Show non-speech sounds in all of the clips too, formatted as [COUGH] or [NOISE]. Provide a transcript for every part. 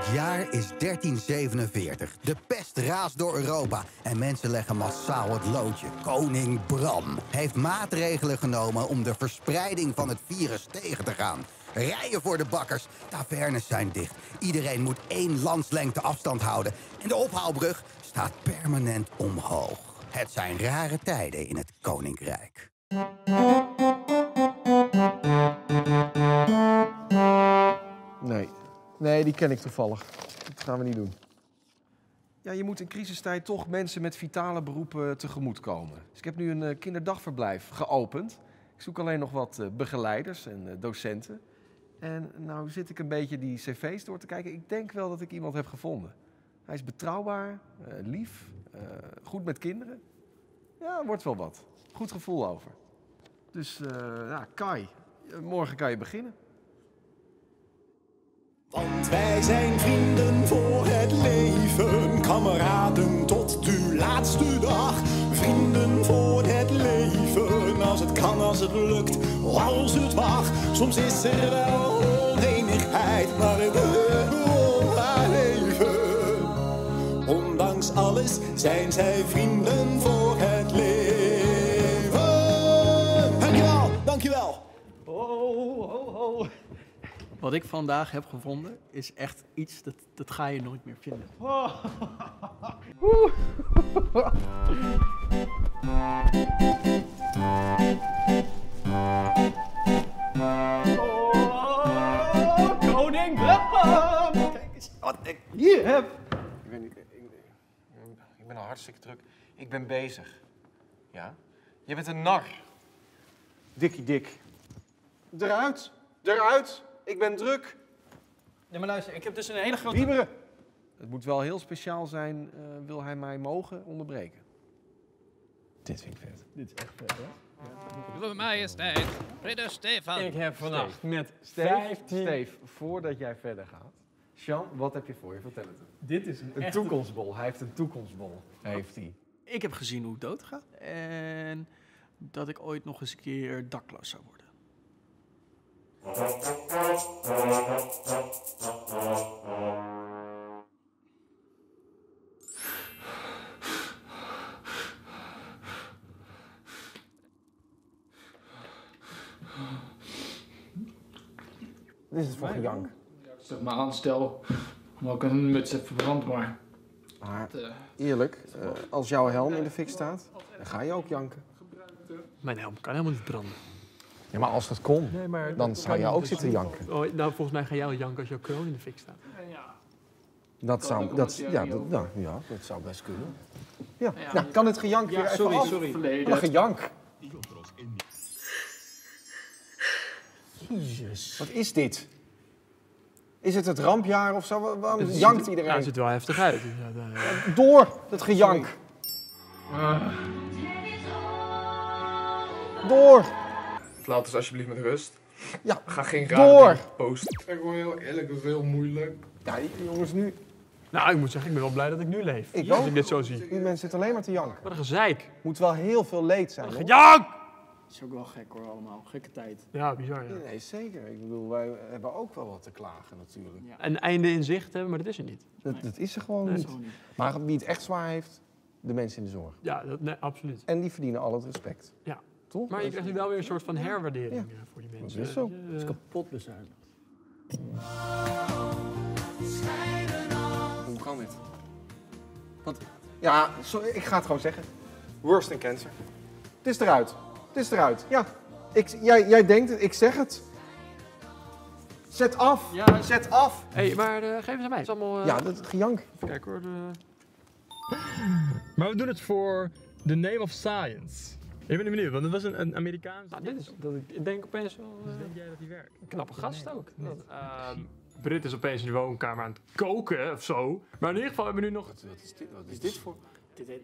Het jaar is 1347. De pest raast door Europa en mensen leggen massaal het loodje. Koning Bram heeft maatregelen genomen om de verspreiding van het virus tegen te gaan. Rijen voor de bakkers, tavernes zijn dicht. Iedereen moet één landslengte afstand houden. En de ophaalbrug staat permanent omhoog. Het zijn rare tijden in het Koninkrijk. Nee. Nee, die ken ik toevallig. Dat gaan we niet doen. Ja, je moet in crisistijd toch mensen met vitale beroepen tegemoetkomen. Dus ik heb nu een eh, kinderdagverblijf geopend. Ik zoek alleen nog wat eh, begeleiders en eh, docenten. En nou zit ik een beetje die cv's door te kijken. Ik denk wel dat ik iemand heb gevonden. Hij is betrouwbaar, lief, goed met kinderen. Ja, wordt wel wat. Goed gevoel over. Dus ja, Kai, morgen kan je beginnen. Want wij zijn vrienden voor het leven, kameraden tot de laatste dag. Vrienden voor het leven, als het kan, als het lukt, als het mag. Soms is er wel oneenigheid, maar haar leven. Ondanks alles zijn zij vrienden voor Wat ik vandaag heb gevonden is echt iets dat, dat ga je nooit meer vinden. [LAUGHS] Oh, koning Bram! Kijk eens wat ik hier heb. Ik ben, ik, ik- ik ben al hartstikke druk. Ik ben bezig. Ja? Je bent een nar. Dikkie dik. Eruit. Eruit. Ik ben druk. Ja, maar luister, ik heb dus een hele grote... Wieberen. Het moet wel heel speciaal zijn, eh, wil hij mij mogen onderbreken. Dit vind ik vet. Dit is echt vet, hè? Uwe majesteit, ridder Stefan. Ik heb vannacht met Steve, 15... Steve, voordat jij verder gaat. Sean, wat heb je voor je? Vertel het hem. Dit is een, Een echte- toekomstbol. Hij heeft een toekomstbol. Heeft hij. Ik heb gezien hoe het doodgaat. En dat ik ooit nog eens een keer dakloos zou worden. Dit is het voor gejank. Zeg maar aan, stel, maar ik een muts heb verbrand, maar... Maar het, eh, eerlijk, eh, als jouw helm in de fik staat, dan ga je ook janken. Mijn helm kan helemaal niet branden. Ja, maar als dat kon, Nee, maar dan dat zou niet, ook dus- zitten janken. Oh, nou, volgens mij ga jij al janken als jouw kroon in de fik staat. Dat Kan zou, dat, ja, jij dat, nou, ja, dat zou best kunnen. Ja, Ja, ja, kan het gejank Ja, weer even sorry, af? sorry. Wat Verleden. een gejank. Jezus. Wat is dit? Is het het rampjaar of zo? Waarom Het jankt ziet- iedereen? Ja, het ziet er wel heftig uit. Dus ja, ja. Door, dat gejank. Door. Laat ons alsjeblieft met rust. Ja, Ga geen door. rare dingen posten. Ik vind gewoon heel eerlijk, dat is heel moeilijk. Ja, jongens, nu... Nou, ik moet zeggen, ik ben wel blij dat ik nu leef. Ik als ook. ik dit zo zie. Die mensen zitten alleen maar te janken. Wat een gezeik. Moet wel heel veel leed zijn. hoor. Gejank! Het is ook wel gek hoor, allemaal. Gekke tijd. Ja, bizar, ja. Nee, zeker. Ik bedoel, wij hebben ook wel wat te klagen natuurlijk. Ja. Een einde in zicht hebben, maar dat is er niet. Dat, dat is er gewoon Nee. niet. Zo niet. Maar wie het echt zwaar heeft, de mensen in de zorg. Ja, dat, nee, absoluut. En die verdienen al het respect. Ja. Toch? Maar je krijgt nu wel weer een soort van herwaardering Ja. eh, voor die mensen. is zo. Eh, Het is kapot bezuinigd. Hoe kan dit? Want, ja, sorry, ik ga het gewoon zeggen. Worse than cancer. Het is eruit. Het is eruit. Ja. Ik, jij, jij denkt het, ik zeg het. Zet af. Ja. Zet af. hey, maar eh, geef eens aan mij. Het is allemaal... Ja, dat gejank. Even kijken hoor. de- Maar we doen het voor the name of science. Ik ben benieuwd, want het was een, een Amerikaanse. Nou, dit is, dat ik, ik denk opeens wel... eh, Dus denk jij dat die werkt? Knappe gast ook. Dat, ehm, [LAUGHS] Brit is opeens in de woonkamer aan het koken of zo. Maar in ieder geval hebben we nu nog Wat is dit, wat is dit voor? Dit, dit,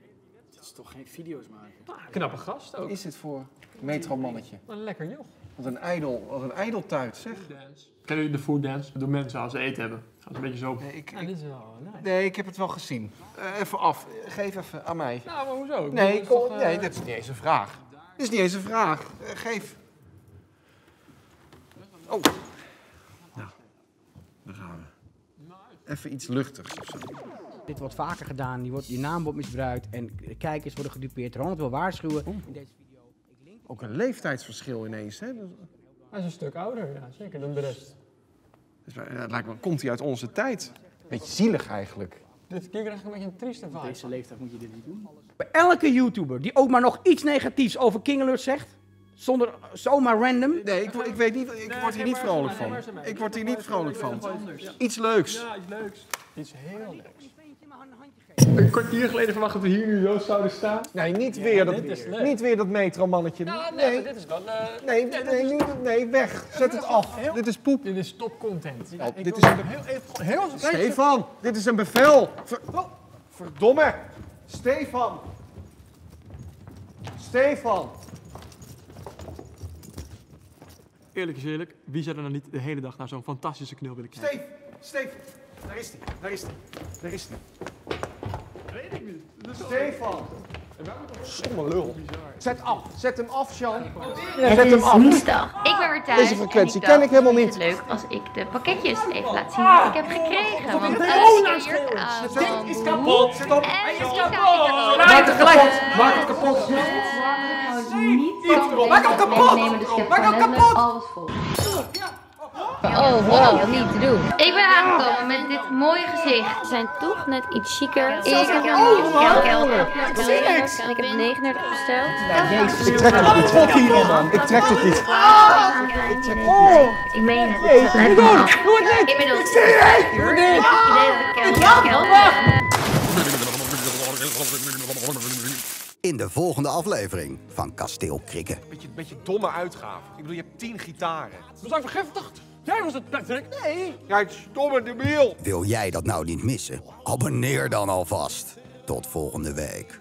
dit is toch geen video's maken? een knappe gast Wat ook. is dit voor metromannetje? Een lekker joch. Wat een ijdel, wat een ijdeltuit, zeg. Kennen jullie de food dance? Dat doen mensen als ze eten hebben. Gaan ze een beetje zo... Nee, ik, dit is wel nice. nee, ik heb het wel gezien. Eh, even af. Geef even aan mij. Nou, maar hoezo? Ik Nee, bedoel, het is kom, toch, eh, nee, dat is niet eens een vraag. Dat is niet eens een vraag. Eh, geef. Oh. Nou, daar gaan we. even iets luchtigs of zo. Dit wordt vaker gedaan, je, wordt, je naam wordt misbruikt en kijkers worden gedupeerd. Ronald wil waarschuwen in deze video. Ook een leeftijdsverschil ineens, hè? Dat- Hij is een stuk ouder, ja, zeker dan de rest. Dus, het lijkt me, komt hij uit onze tijd? Beetje zielig eigenlijk. Dit keer krijg ik een beetje een trieste vibe. Deze leeftijd moet je dit niet doen. Bij elke YouTuber die ook maar nog iets negatiefs over King Alert zegt, zonder zomaar random. Nee, ik, ik weet niet, ik word hier niet vrolijk van. Ik word hier niet vrolijk van. Iets leuks. Ja, iets leuks. Iets heel leuks. Een kwartier geleden verwacht dat we hier nu zo zouden staan. Nee, niet weer dat, niet weer dat metromannetje. Nee, nee, dit is wel... eh, nee, nee, nee, weg. Zet het af. Heel- Dit is poep. Dit is top content. Ja, ik dit wil is- heel, even- heel, heel Stefan, dit is een bevel. Ver- oh, verdomme. Stefan. Stefan. Eerlijk is eerlijk, wie zou er nou niet de hele dag naar zo'n fantastische knul willen kijken? Steef, Steef. Daar is hij. Daar is hij. Daar is hij. Stefan. Stomme lul. Zet af. Zet hem af. Het Zet hem is af. woensdag. Ik ben weer thuis. Deze frequentie en ken ik helemaal niet. Het is leuk als ik de pakketjes even laat zien wat ik heb gekregen. Want elke keer aan Dit is kapot. Zet op. En het is kapot. Maak het gelijk. Maak het kapot. Maak hem kapot! Maak hem kapot! Oh, wow, niet te doen. Ik ben aangekomen met dit mooie gezicht. Ze zijn toch net iets chiquer. Ik heb een kelder. En ik heb 39 besteld. Ik trek het niet. Trek hier man. Ik trek het niet. Ik meen het. Het lijkt me af. Inmiddels. Ik zie het! Ik idee dat ik kelder kelder. In de volgende aflevering van Kasteel Krikken. Beetje, beetje domme uitgave. Ik bedoel, je hebt tien gitaren. We zijn vergiftigd. Jij was het, Patrick. Nee. Jij stomme debiel. Wil jij dat nou niet missen? Abonneer dan alvast. Tot volgende week.